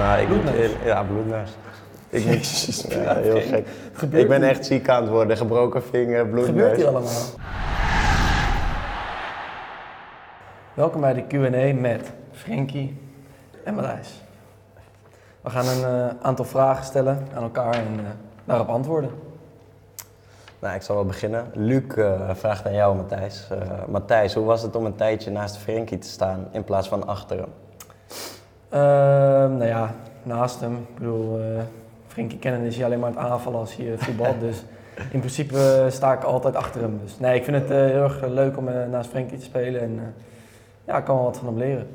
Nou, ik Bloedneus? ja, bloedneus. Ik Jezus, ja, heel gek. Gebeurt Ik ben echt ziek aan het worden. Gebroken vinger, Wat gebeurt bloedneus. hier allemaal? Welkom bij de Q&A met Frenkie en Matthijs. We gaan een eh, aantal vragen stellen aan elkaar en eh, daarop antwoorden. Nou, ik zal wel beginnen. Luc eh, vraagt aan jou, Matthijs. Matthijs, hoe was het om een tijdje naast Frenkie te staan in plaats van achter hem? Ehm, nou ja, naast hem. Ik bedoel, eh Frenkie kennen is hij alleen maar aan het aanvallen als hij voetbalt. dus in principe eh, sta ik altijd achter hem. Dus nee, ik vind het eh, heel erg leuk om naast Frenkie te spelen. En ja, ik kan wel wat van hem leren.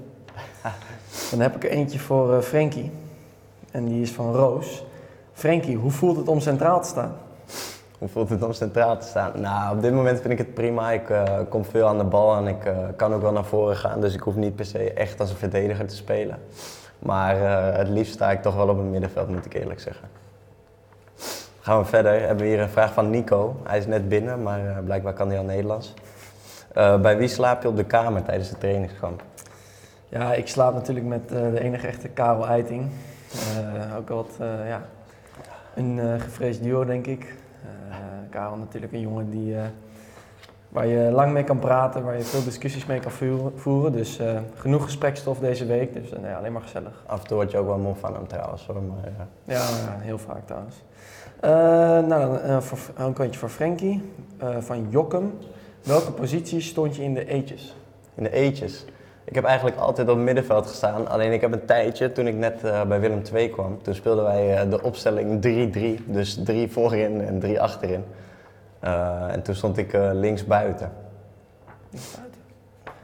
Dan heb ik er eentje voor Frenkie. En die is van Roos. Frenkie, hoe voelt het om centraal te staan? Voelt het om centraal te staan? Nou, op dit moment vind ik het prima. Ik eh, kom veel aan de bal en ik eh, kan ook wel naar voren gaan. Dus ik hoef niet per se echt als een verdediger te spelen. Maar eh, het liefst sta ik toch wel op het middenveld, moet ik eerlijk zeggen. Gaan we verder. Hebben we hier een vraag van Nico. Hij is net binnen, maar blijkbaar kan hij al Nederlands. Bij wie slaap je op de kamer tijdens de trainingskamp? Ja, ik slaap natuurlijk met de enige echte Karel Eiting. Ook wat, ja, een gevreesd duo, denk ik. Karel natuurlijk een jongen die, eh, waar je lang mee kan praten, waar je veel discussies mee kan voeren. Dus eh, genoeg gesprekstof deze week, dus eh, nee, alleen maar gezellig. Af en toe word je ook wel moe van hem trouwens. Hoor. Maar, eh, Ja, ja, heel vaak trouwens. Eh, nou, dan eh, voor, een kantje voor Frenkie, eh, van Jokkem. Welke positie stond je in de eetjes? In de eetjes. Ik heb eigenlijk altijd op het middenveld gestaan. Alleen ik heb een tijdje, toen ik net eh, bij Willem II kwam, toen speelden wij eh, de opstelling 3-3. Dus drie voorin en drie achterin. Eh, en toen stond ik links buiten. Linksbuiten.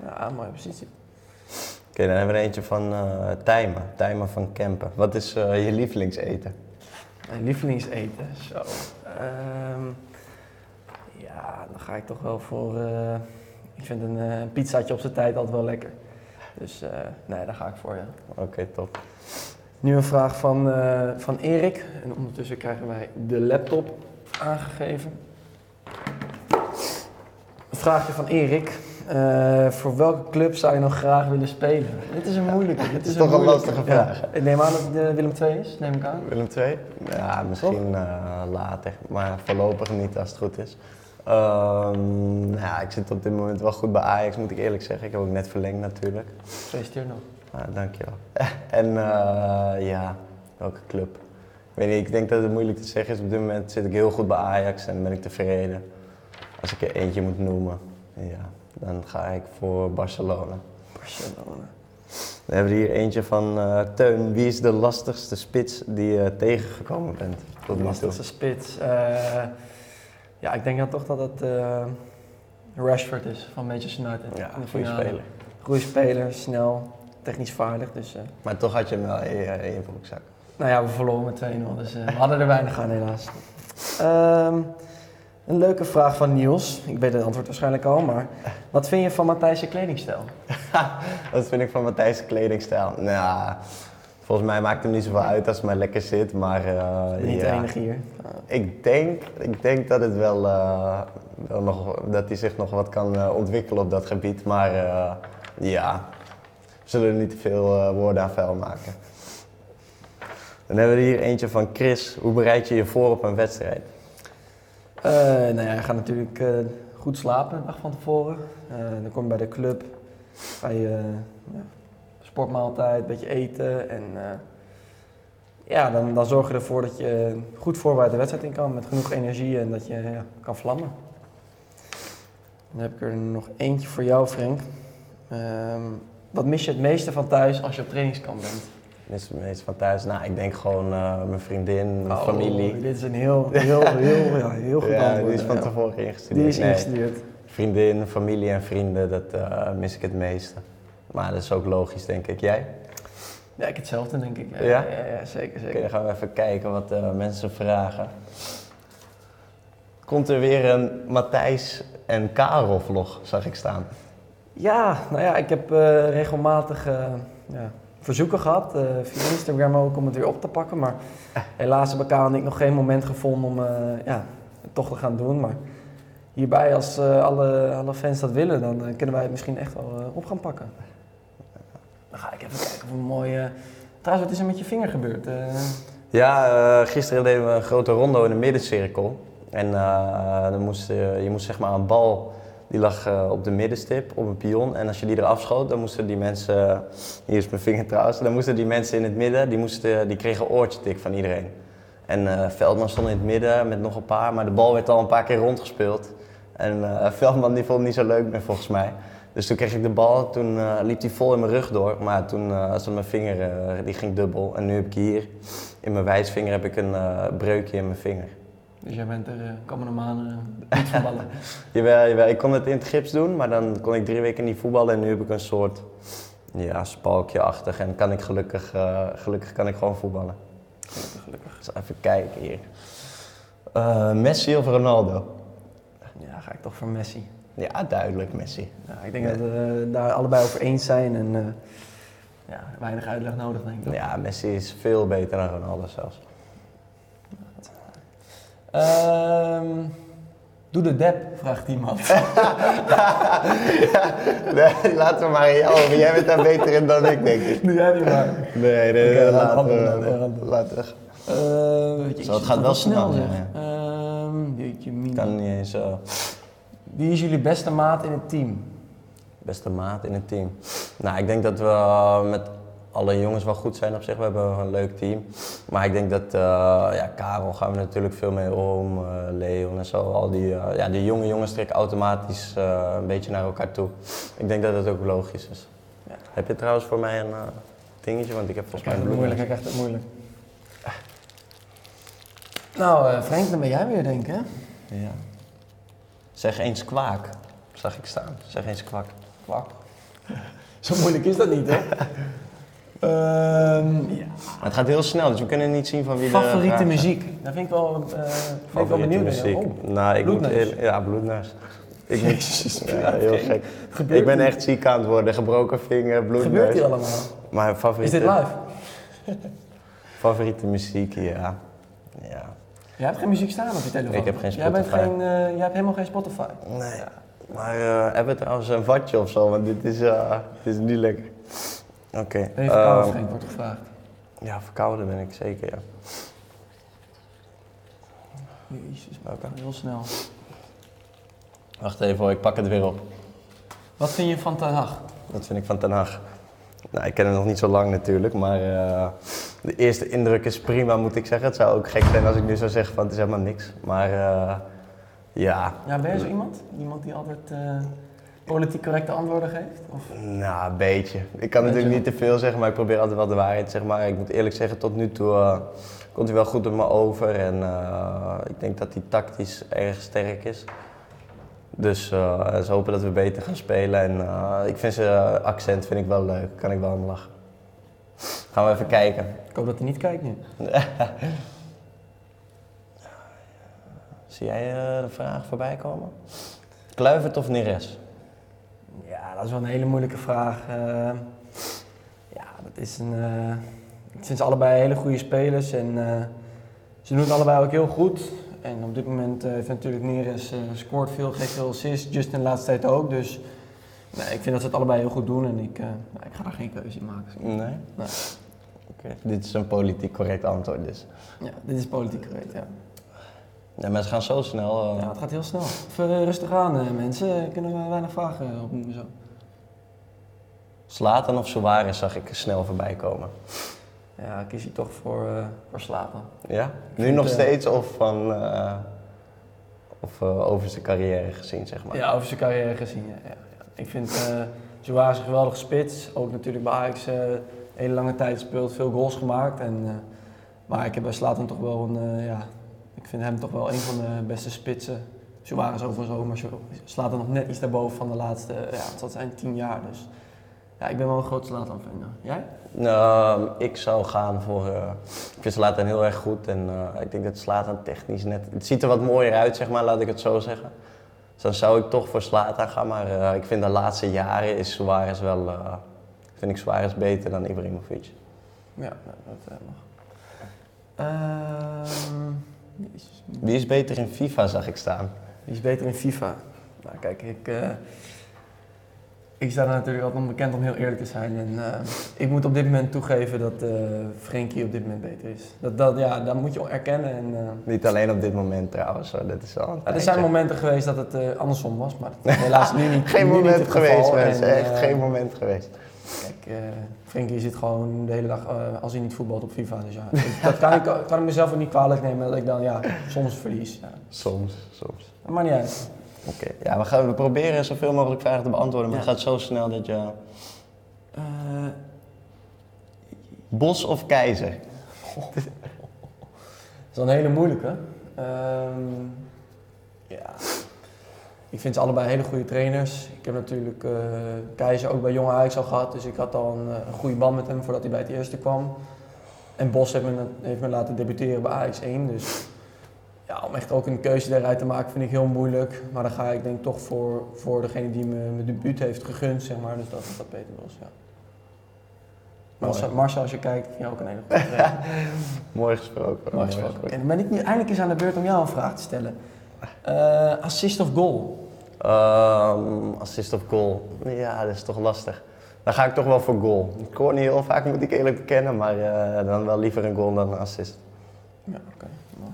Ja, mooie positie. Oké, dan hebben we er eentje van Tijmen. Tijmen van Kempen. Wat is je lievelingseten? Mijn lievelingseten, zo. Ehm, ja, dan ga ik toch wel voor. ik vind een pizzaatje op zijn tijd altijd wel lekker. Dus eh, nee, daar ga ik voor, ja. Oké, top. Nu een vraag van, eh, van Erik. En ondertussen krijgen wij de laptop aangegeven. Een vraagje van Erik. Eh, voor welke club zou je nog graag willen spelen? Dit is een moeilijke. Dit is toch een moeilijke. lastige Ja. vraag, Ik neem aan dat het Willem II is, neem ik aan. Willem II? Ja, misschien eh, later. Maar voorlopig niet als het goed is. Ehm, nou ja, ik zit op dit moment wel goed bij Ajax, moet ik eerlijk zeggen. Ik heb ook net verlengd natuurlijk. Gefeliciteerd nog. Ah, dankjewel. en eh, ja, welke club? Ik weet niet, ik denk dat het moeilijk te zeggen is. Op dit moment zit ik heel goed bij Ajax en ben ik tevreden. Als ik er eentje moet noemen, ja, dan ga ik voor Barcelona. Barcelona. Dan hebben we hier eentje van eh, Teun. Wie is de lastigste spits die je tegengekomen bent? Tot De lastigste spits. Ja, ik denk dan toch dat het eh, Rashford is van Manchester United. Ja, de goede speler. Goeie speler, snel, technisch vaardig. Dus, eh, Maar toch had je hem wel in je, in je broekzak. nou ja, we verloren met 2-0, dus eh, we hadden er weinig aan helaas. Ehm, een leuke vraag van Niels. Ik weet het antwoord waarschijnlijk al, maar wat vind je van Matthijs' kledingstijl? Wat vind ik van Matthijs' kledingstijl? Nou, volgens mij maakt het hem niet zoveel uit als het maar lekker zit. Maar eh, Niet ja. enige hier. Ik denk, ik denk dat, het wel, eh, wel nog, dat hij zich nog wat kan eh, ontwikkelen op dat gebied. Maar ja, we zullen er niet te veel woorden aan vuil maken. Dan hebben we hier eentje van Chris. Hoe bereid je je voor op een wedstrijd? Nou ja, je gaat natuurlijk goed slapen de dag van tevoren. Dan kom je bij de club, ga je ja, sportmaaltijd, een beetje eten. En eh, ja, dan, dan zorg je ervoor dat je goed voorbereid de wedstrijd in kan met genoeg energie en dat je ja, kan vlammen. Dan heb ik er nog eentje voor jou, Frank. Ehm, wat mis je het meeste van thuis als je op trainingskamp bent? Mis het meest van thuis? Nou, ik denk gewoon eh, mijn vriendin, mijn Oh, familie. Dit is een heel, heel, heel, ja, heel goed ja, antwoord. die is van tevoren ingestudeerd. Die is Nee. Vriendin, familie en vrienden, dat eh, mis ik het meeste. Maar dat is ook logisch, denk ik. Jij? Ja, ik hetzelfde denk ik. Ja, Ja? ja, ja, zeker, Oké, zeker. dan gaan we even kijken wat eh, mensen vragen. Komt er weer een Matthijs en Karel vlog, zag ik staan. Ja, nou ja, ik heb eh, regelmatig eh, ja, verzoeken gehad, eh, via Instagram ook, om het weer op te pakken. Maar helaas hebben Karel en ik nog geen moment gevonden om ja, het toch te gaan doen. Maar hierbij, als alle, alle fans dat willen, dan kunnen wij het misschien echt wel op gaan pakken. Dan ga ik even kijken een mooie Trouwens, wat is er met je vinger gebeurd? Eh, Ja, eh, gisteren deden we een grote rondo in de middencirkel. En eh, dan moest, je moest zeg maar een bal, die lag op de middenstip, op een pion. En als je die eraf schoot, dan moesten die mensen, hier is mijn vinger trouwens, dan moesten die mensen in het midden, die, moesten, die kregen oortje tik van iedereen. En Veldman stond in het midden met nog een paar, maar de bal werd al een paar keer rondgespeeld. En Veldman die vond het niet zo leuk meer volgens mij. Dus toen kreeg ik de bal, toen eh, liep hij vol in mijn rug door. Maar toen uh, zat mijn vinger, eh, die ging dubbel. En nu heb ik hier, in mijn wijsvinger, heb ik een breukje in mijn vinger. dus jij bent er komende maanden uh, niet van ballen. Jawel, jawel, ik kon het in het gips doen, maar dan kon ik drie weken niet voetballen. En nu heb ik een soort ja, spalkje-achtig en kan ik gelukkig, gelukkig kan ik gewoon voetballen. Gelukkig, gelukkig. Dus even kijken hier. Messi of Ronaldo? Ja, ga ik toch voor Messi. Ja, duidelijk Messi. Ja, ik denk dat we daar allebei over eens zijn en uh, ja, weinig uitleg nodig denk ik. Ja, Messi is veel beter dan Ronaldo zelfs. Um, doe de dep, vraagt iemand. nee, laten we maar in jou over. Jij bent daar beter in dan ik, denk ik. Doe jij die maar. Nee, nee, okay, laten, we, we, laten we. Uh, Zo, het gaat wel snel, zeg. Ja. Um, jeetje, kan niet eens zo. Wie is jullie beste maat in het team? Beste maat in het team? Nou, ik denk dat we met alle jongens wel goed zijn op zich. We hebben een leuk team. Maar ik denk dat, uh, ja, Karel gaan we natuurlijk veel mee om. Uh, Leon en zo. Al die, uh, ja, die jonge jongens trekken automatisch een beetje naar elkaar toe. Ik denk dat dat ook logisch is. Ja. Heb je trouwens voor mij een dingetje? Want ik heb volgens mij een. Moeilijk, ik krijg het moeilijk. Nou, Frank, dan ben jij weer, denk ik, hè? Ja. Zeg eens kwaak, zag ik staan. Zeg eens kwak. Kwak. Zo moeilijk is dat niet, hè? um, ja. Het gaat heel snel, dus we kunnen niet zien van wie Favoriete de muziek? Daar vind ik wel, uh, vind ik wel benieuwd muziek. Oh, nou, ik moet heel, ja, bloedneus. Ik moet, ja, heel gek. Gebeurt ik ben echt ziek aan het worden. Gebroken vinger, bloedneus. Gebeurt die allemaal? Maar favoriete, is dit live? favoriete muziek, ja. ja. Jij hebt geen muziek staan op je telefoon? Ik heb geen Spotify. Jij, bent geen, uh, jij hebt helemaal geen Spotify? Nee. Ja. Maar uh, hebben we trouwens een vatje of zo? Want dit is, uh, dit is niet lekker. Oké. Okay. Ben je verkouden, Frank, wordt gevraagd? Ja, verkouden ben ik zeker, ja. Jezus, maar okay. heel snel. Wacht even hoor, ik pak het weer op. Wat vind je van Ten Hag? Wat vind ik van Ten Hag? Nou, ik ken hem nog niet zo lang natuurlijk, maar uh, de eerste indruk is prima, moet ik zeggen. Het zou ook gek zijn als ik nu zou zeggen van het is helemaal niks. Maar uh, ja. Ja, ben je zo iemand? Iemand die altijd uh, politiek correcte antwoorden geeft? Of? Nou, een beetje. Ik kan natuurlijk niet te veel zeggen, maar ik probeer altijd wel de waarheid te zeggen. Maar ik moet eerlijk zeggen, tot nu toe komt hij wel goed op me over. En ik denk dat hij tactisch erg sterk is. Dus uh, ze hopen dat we beter gaan spelen. En uh, ik vind zijn accent vind ik wel leuk. Kan ik wel om lachen. Gaan we even kijken. Ik hoop dat hij niet kijkt nu. Zie jij uh, de vraag voorbij komen? Kluivert of Neres? Ja, dat is wel een hele moeilijke vraag. ja, dat is een. ik vind ze allebei hele goede spelers en ze doen het allebei ook heel goed. En op dit moment uh, heeft natuurlijk Neres uh, scoort veel, geeft veel assists. Justin de laatste tijd ook. Dus nee, ik vind dat ze het allebei heel goed doen. En ik, uh, nou, ik ga daar geen keuze in maken. Nee? nee. Oké, okay. dit is een politiek correct antwoord dus. Ja, dit is politiek correct, ja. Ja, ze gaan zo snel. Ja, het gaat heel snel. Even rustig aan mensen. Kunnen we weinig vragen opnoemen zo. Slatan of Suarez zag ik snel voorbij komen. Ja, kies je toch voor, uh, voor slapen. Ja? Nu vind, nog uh, steeds of van uh, of over zijn carrière gezien, zeg maar? Ja, over zijn carrière gezien, ja. ja, ja. Ik vind uh, Joao een geweldige spits. Ook natuurlijk bij Ajax een hele lange tijd gespeeld, veel goals gemaakt. En, maar ik heb bij Slatan toch wel een, ja, ik vind hem toch wel een van de beste spitsen. Suarez overigens ook, maar Slatan nog net iets daarboven van de laatste, ja, dat zijn tien jaar. Dus ja, ik ben wel een groot Slatan-fan. Jij? Nou, ik zou gaan voor. Uh, ik vind Slatan heel erg goed en uh, ik denk dat Slatan technisch net. Het ziet er wat mooier uit, zeg maar, laat ik het zo zeggen. Dus dan zou ik toch voor Slatan gaan, maar uh, ik vind de laatste jaren is Suarez wel. vind ik Suarez beter dan Ibrahimovic. Ja, dat mag. Ehm, Wie is beter in FIFA, zag ik staan? Wie is beter in FIFA? Nou, kijk, ik. Ik sta er natuurlijk altijd onbekend om heel eerlijk te zijn. En eh, ik moet op dit moment toegeven dat uh, Frenkie op dit moment beter is. Dat, dat, ja, dat moet je erkennen. En, uh, Niet alleen op dit moment trouwens, hoor. dat is al ja, Er zijn momenten geweest dat het andersom was, maar dat is helaas nu niet Geen nu moment niet geweest geval. mensen, En, echt geen moment geweest. Kijk, Frenkie zit gewoon de hele dag, als hij niet voetbalt, op FIFA. Dus ja, dat kan ik, kan ik mezelf ook niet kwalijk nemen dat ik dan ja, soms verlies. Ja. Soms, soms. Maakt niet uit. Oké, ja, we, gaan, we proberen zoveel mogelijk vragen te beantwoorden, maar Ja. het gaat zo snel dat je... Bos of keizer? Dat is wel een hele moeilijke. Ehm, ja. Ik vind ze allebei hele goede trainers. Ik heb natuurlijk eh Keizer ook bij Jonge Ajax al gehad, dus ik had al een, eh, een goede band met hem voordat hij bij het eerste kwam. En Bos heeft me, heeft me laten debuteren bij Ajax 1, dus ja, om echt ook een keuze daaruit te maken vind ik heel moeilijk. Maar dan ga ik denk toch voor, voor degene die me mijn debuut heeft gegund, zeg maar. Dus dat dat Peter Bos, ja. Marcel, Mooi. Marcel, als je kijkt, vind je ook een hele goede trainer. Mooi gesproken. Mooi gesproken. En dan ben ik nu eindelijk eens aan de beurt om jou een vraag te stellen. Eh, assist of goal? Ehm, assist of goal? Ja, dat is toch lastig. Dan ga ik toch wel voor goal. Ik hoor niet heel vaak, moet ik eerlijk bekennen, maar eh, dan wel liever een goal dan een assist. Ja, oké. mooi.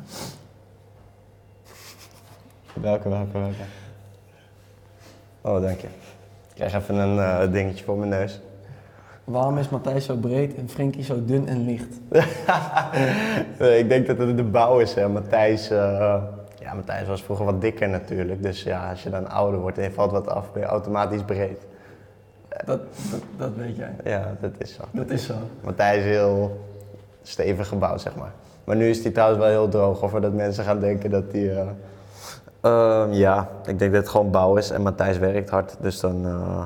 Welke, welke, welke? Oh, dank je. Ik krijg even een eh, dingetje voor mijn neus. Waarom is Matthijs zo breed en Frenkie zo dun en licht? Nee, ik denk dat het de bouw is. Hè. Matthijs, eh, ja, Matthijs was vroeger wat dikker natuurlijk. Dus ja, als je dan ouder wordt en je valt wat af, ben je automatisch breed. Dat, dat, dat weet jij. Ja, dat is zo. Dat is zo. Matthijs is heel stevig gebouwd, zeg maar. Maar nu is hij trouwens wel heel droog, of dat mensen gaan denken dat hij... eh, ehm, ja, ik denk dat het gewoon bouw is en Matthijs werkt hard, dus dan, eh,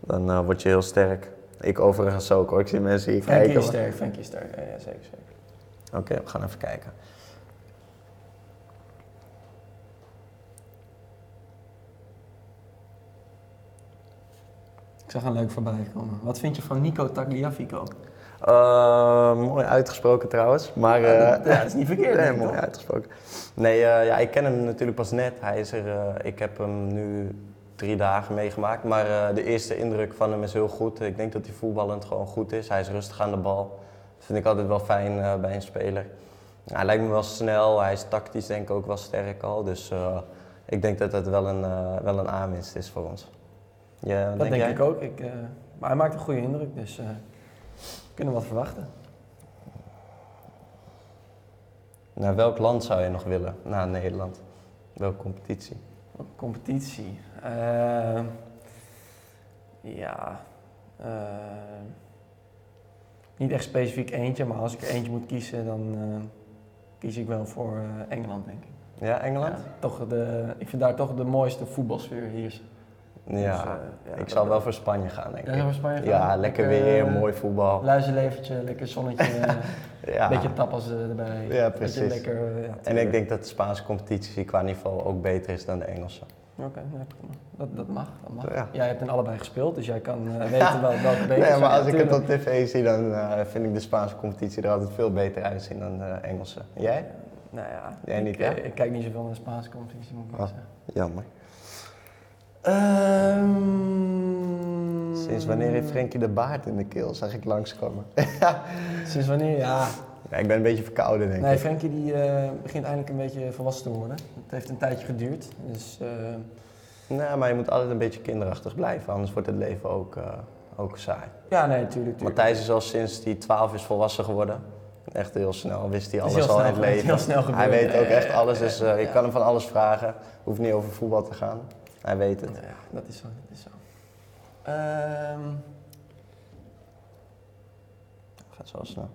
dan eh, word je heel sterk. Ik overigens ook hoor, ik zie mensen hier Frenkie kijken. is sterk, Frenkie is sterk. Ja, ja, zeker, zeker. Oké, we gaan even kijken. Ik zag een leuk voorbij komen. Wat vind je van Nico Tagliafico? Eh, mooi uitgesproken trouwens, maar... eh, ja, dat is niet verkeerd. Nee, denk mooi toch? uitgesproken. Nee, eh, ja, ik ken hem natuurlijk pas net. Hij is er, eh, ik heb hem nu drie dagen meegemaakt, maar de eerste indruk van hem is heel goed. Ik denk dat hij voetballend gewoon goed is. Hij is rustig aan de bal. Dat vind ik altijd wel fijn bij een speler. Hij lijkt me wel snel, hij is tactisch denk ik ook wel sterk al. Dus ik denk dat dat wel een, wel een aanwinst is voor ons. Ja, Dat denk, jij? ik ook. Ik, maar hij maakt een goede indruk, dus kunnen wat verwachten. Naar welk land zou je nog willen na Nederland? Welke competitie? Op competitie. Eh, ja. eh, niet echt specifiek eentje, maar als ik er eentje moet kiezen, dan eh, kies ik wel voor eh, Engeland, denk ik. Ja, Engeland? Ja, toch de, ik vind daar toch de mooiste voetbalsfeer hier. Ja, Dus, eh, ja, ik zal wel voor Spanje gaan, denk Ja, ik. voor Spanje gaan? Ja, lekker Lekker, weer, eh, mooi voetbal. Luizenlevertje, lekker zonnetje, Ja. beetje tapas eh, erbij. Ja, precies. lekker, eh, ja, En ik denk dat de Spaanse competitie qua niveau ook beter is dan de Engelse. Oké, nee, prima. Dat, dat mag, dat mag. Ja. Jij hebt in allebei gespeeld, dus jij kan eh, weten wel, welke beter Nee, zijn. maar als ik het op tv zie, dan eh, vind ik de Spaanse competitie er altijd veel beter uitzien dan de Engelse. Jij? Nou ja, Jij ik, niet, eh, hè? ik kijk niet zoveel naar de Spaanse competitie, moet ik niet zeggen. Jammer. Ehm, Sinds wanneer heeft Frenkie de baard in de keel? Zag ik langskomen. Sinds wanneer? Ja. Ja, ik ben een beetje verkouden, denk Nee, ik. Frenkie die eh, begint eindelijk een beetje volwassen te worden. Het heeft een tijdje geduurd, dus... eh, Nee, maar je moet altijd een beetje kinderachtig blijven, anders wordt het leven ook, eh, ook saai. ja, nee, natuurlijk. tuurlijk. Matthijs is al sinds hij 12 is volwassen geworden. Echt heel snel wist hij alles al in het leven. heel snel hij weet ook echt alles, dus je ja. kan hem van alles vragen. Hoeft niet over voetbal te gaan. Hij weet het. Ja, dat is zo, dat is zo. Ehm, Gaat zo snel.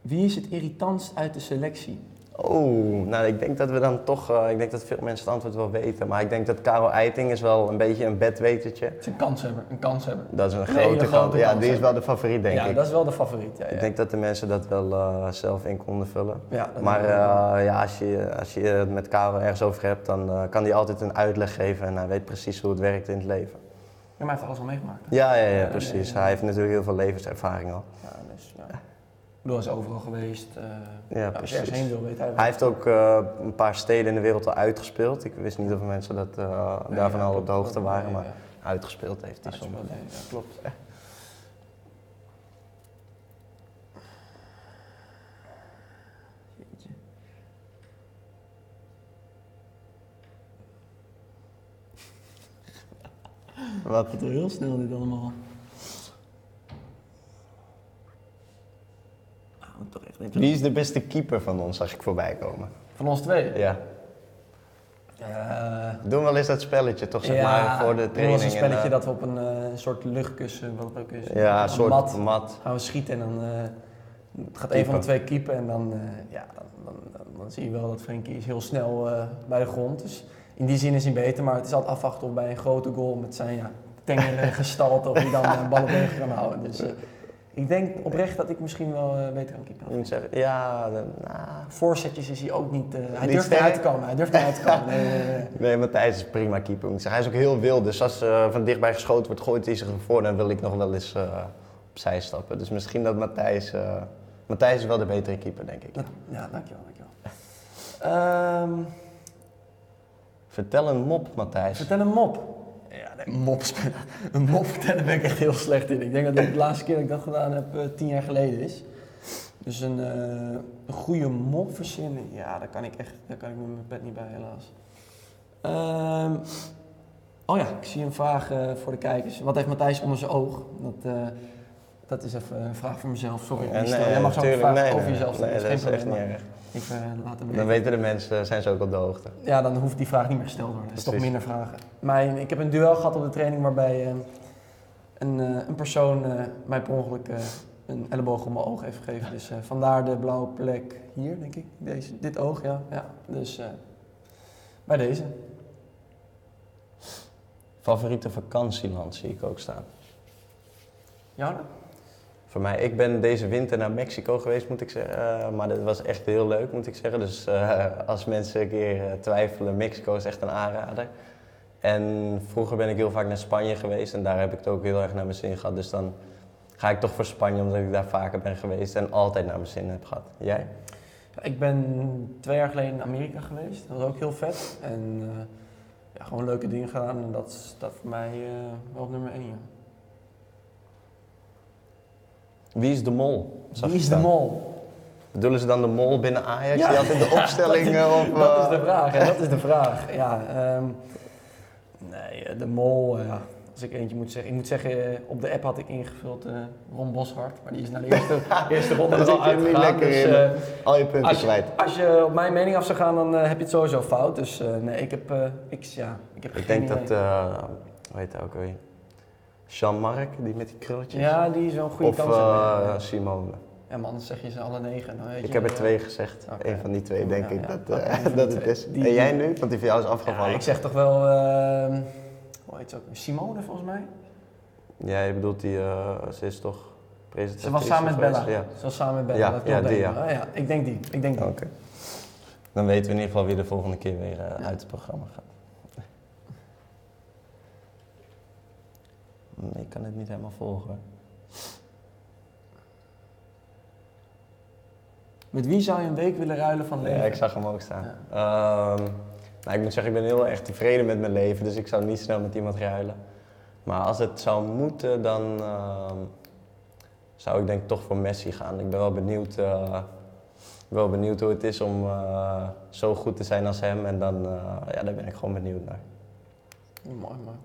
wie is het irritantst uit de selectie? Oh, nou ik denk dat we dan toch, eh, ik denk dat veel mensen het antwoord wel weten. Maar ik denk dat Karel Eiting is wel een beetje een bedwetertje. Het is een kanshebber, een kanshebber. Dat is een Een grote grote Ja, kans, die is wel de favoriet denk ja, ik. dat is wel de favoriet. Ja, ja. Ik denk dat de mensen dat wel eh, zelf in konden vullen. ja, Maar eh, ja, als je, als je het met Karel ergens over hebt, dan kan hij altijd een uitleg geven en hij weet precies hoe het werkt in het leven. Ja, maar hij heeft alles al meegemaakt. Ja, ja, ja, Ja, precies. Hij heeft natuurlijk heel veel levenservaring al. Ja, dus, ja. Bedoel, hij is overal geweest. eh, Ja, als je ergens heen wil, weet hij. Hij heeft ook eh, een paar steden in de wereld al uitgespeeld. Ik wist niet of mensen dat, eh, daarvan Ja, al op de hoogte waren, maar ja. uitgespeeld heeft. Zondag. nee, ja, klopt. Wat? gaat wel heel snel dit allemaal. Nou, toch echt niet. Wie is de beste keeper van ons, zag ik voorbij komen? Van ons twee? Ja. Eh, Doen wel eens dat spelletje, toch zeg maar, voor de Het training. was een en, spelletje eh, dat we op een eh, soort luchtkussen, wat het ook is, Ja, een een soort mat, mat. gaan we schieten en dan eh, het gaat een van de twee keeper en dan, eh, ja, dan, dan, dan, dan zie je wel dat Frenkie is heel snel eh, bij de grond. Dus in die zin is hij beter, maar het is altijd afwachten of bij een grote goal met zijn ja, tengere gestalte of hij dan een bal op tegen kan houden. Dus eh, ik denk oprecht dat ik misschien wel eh, beter kan keeper. Moet zeggen, ja, de- nou, Voorzetjes is hij ook niet, eh, hij Niet durft eruit te komen, hij durft eruit te komen. Nee, nee, nee. Matthijs is prima keeper. moet zeggen. Hij is ook heel wild. Dus als uh, van dichtbij geschoten wordt, gooit hij zich ervoor. Dan wil ik nog wel eens opzij stappen. Dus misschien dat Matthijs... Matthijs is wel de betere keeper, denk ik. Dat, ja, dankjewel, dankjewel. Ehm Vertel een mop, Matthijs. vertel een mop. Ja, nee, mop. Een mop vertellen ben ik echt heel slecht in. Ik denk dat dit de laatste keer dat ik dat gedaan heb uh, tien jaar geleden is. Dus een, uh, een goede mop verzinnen, ja, daar kan ik echt, daar kan ik met mijn pet niet bij, helaas. Um, oh ja, ik zie een vraag uh, voor de kijkers. Wat heeft Matthijs onder zijn oog? Dat, dat is even een vraag voor mezelf. Sorry, ja, nee, Jij mag zo een vraag nee, over nee, jezelf stellen. Nee, dat is echt niet erg. Ik uh, laat hem Dan weten de mensen, zijn ze ook op de hoogte. Ja, dan hoeft die vraag niet meer gesteld te worden. Dat is toch minder vragen. Mijn, ik heb een duel gehad op de training waarbij uh, een, uh, een persoon mij per ongeluk een elleboog op mijn oog heeft gegeven. Dus vandaar de blauwe plek hier, denk ik. Deze, dit oog, ja. ja. Dus bij deze. Favoriete vakantieland zie ik ook staan. Jou dan? Voor mij, ik ben deze winter naar Mexico geweest, moet ik zeggen. Uh, maar dat was echt heel leuk, moet ik zeggen. Dus uh, als mensen een keer uh, twijfelen, Mexico is echt een aanrader. En vroeger ben ik heel vaak naar Spanje geweest en daar heb ik het ook heel erg naar mijn zin gehad. Dus dan ga ik toch voor Spanje, omdat ik daar vaker ben geweest en altijd naar mijn zin heb gehad. Jij? Ik ben twee jaar geleden in Amerika geweest. Dat was ook heel vet. En ja, gewoon leuke dingen gedaan. En dat dat voor mij wel op nummer één. Ja. Wie is de mol? Wie is de mol? Bedoelen ze dan de mol binnen Ajax? Ja. Die had in de opstelling dat, dat is de vraag, hè? dat is de vraag. Ja, um, nee, de mol, ja. Als ik eentje moet zeggen. Ik moet zeggen, op de app had ik ingevuld uh, Ron Boshart. Maar die is naar de eerste, eerste ronde al uitgegaan. Dus, uh, al je punten als je, kwijt. Als je op mijn mening af zou gaan, dan heb je het sowieso fout. Dus nee, ik heb, ik, ja, ik heb Ik denk idee. dat, hoe heet hij ook weer? Jean-Marc, die met die krulletjes. Ja, die is wel een goede of, kans. Of uh, Simone. Ja man, dan zeg je ze alle negen. Dan weet ik je, heb er twee gezegd. Okay. Eén van die twee denk ja, ik ja. dat, uh, dat het is. Die, en jij nu? Want die van jou is afgevallen. Ja, ik zeg toch wel, uh, hoe heet ze ook? Simone volgens mij? Ja, je bedoelt die, uh, ze is toch presentatrice Ze was samen met? Bella. Ja. Ze was samen met Bella. Ja, dat ja, die, ja. Oh, ja. Ik denk die. Ik denk die. Oké. Okay. Dan weten we in ieder geval wie de volgende keer weer uit het programma gaat. Ik kan het niet helemaal volgen. Met wie zou je een week willen ruilen van leven? Ja, ik zag hem ook staan. Ja. Um, nou, ik moet zeggen, ik ben heel erg tevreden met mijn leven, dus ik zou niet snel met iemand ruilen. Maar als het zou moeten, dan uh, zou ik denk toch voor Messi gaan. Ik ben wel benieuwd, uh, wel benieuwd hoe het is om uh, zo goed te zijn als hem. En dan, ja, daar ben ik gewoon benieuwd naar. Mooi, mooi.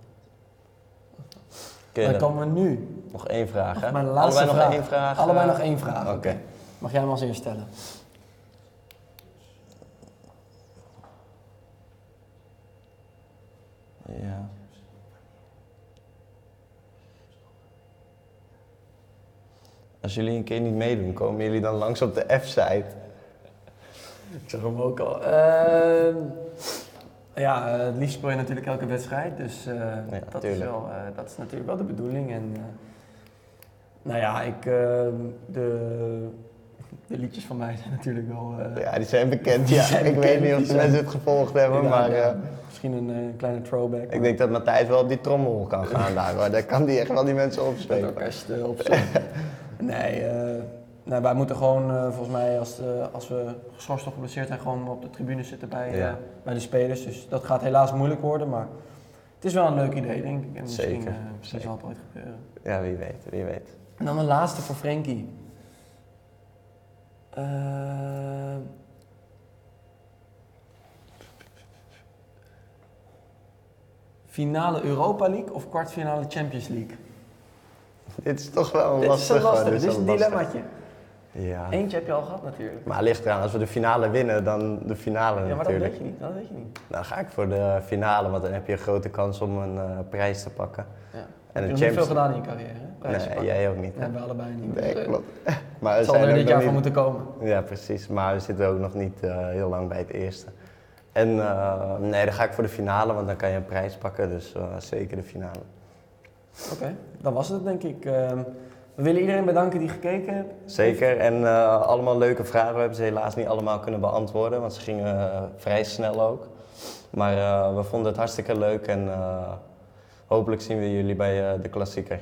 Dan, dan komen we nu. Nog één vraag, hè? Mijn laatste Allebei vraag. nog één vraag? Allebei nog één vraag. Oké. Okay. Mag jij hem als eerst stellen? Ja. Als jullie een keer niet meedoen, komen jullie dan langs op de F-site? Ik zag hem ook al. Uh, ja, uh, het liefst speel je natuurlijk elke wedstrijd. Dus uh, ja, dat, is wel, dat is natuurlijk wel de bedoeling. En, nou ja, ik, de, de liedjes van mij zijn natuurlijk wel... ja, die zijn bekend. Die ja. zijn ik bekend, weet niet of de zijn... mensen het gevolgd hebben, ja, maar... Ja, misschien een, kleine throwback. Ik maar... denk dat Matthijs wel op die trommel kan gaan daar, daar kan die echt wel die mensen opspelen. Het orkest opzetten. nee, nou, wij moeten gewoon uh, volgens mij als, de, als we geschorst of geblesseerd zijn, gewoon op de tribune zitten bij, ja. bij de spelers. Dus dat gaat helaas moeilijk worden, maar Het is wel een leuk idee, denk ik. En misschien, Zeker, eh, misschien zal het ooit gebeuren. Ja, wie weet, wie weet. En dan een laatste voor Frenkie. Eh, finale Europa League of kwartfinale Champions League? Dit is toch wel een Dit is lastig. een lastig, dit is een lastig. dilemmaatje. Ja. Eentje heb je al gehad natuurlijk. Maar ligt eraan, als we de finale winnen, dan de finale Ja, maar dat natuurlijk. weet je niet. Dat weet je niet. Dan ga ik voor de finale, want dan heb je een grote kans om een eh, prijs te pakken. Ja. En je niet veel gedaan in je carrière? hè? Prijzen Nee, pakken. jij ook niet. Dat hebben we allebei niet. Nee, Dus, eh, klopt. Maar Het zal er dit jaar niet... van moeten komen. Ja, precies. Maar we zitten ook nog niet eh, heel lang bij het eerste. En nee, dan ga ik voor de finale, want dan kan je een prijs pakken. Dus zeker de finale. Oké, dan was het denk ik. We willen iedereen bedanken die gekeken heeft. Zeker. En eh, allemaal leuke vragen. We hebben ze helaas niet allemaal kunnen beantwoorden, want ze gingen eh, vrij snel ook. Maar eh, we vonden het hartstikke leuk en hopelijk zien we jullie bij de klassieker.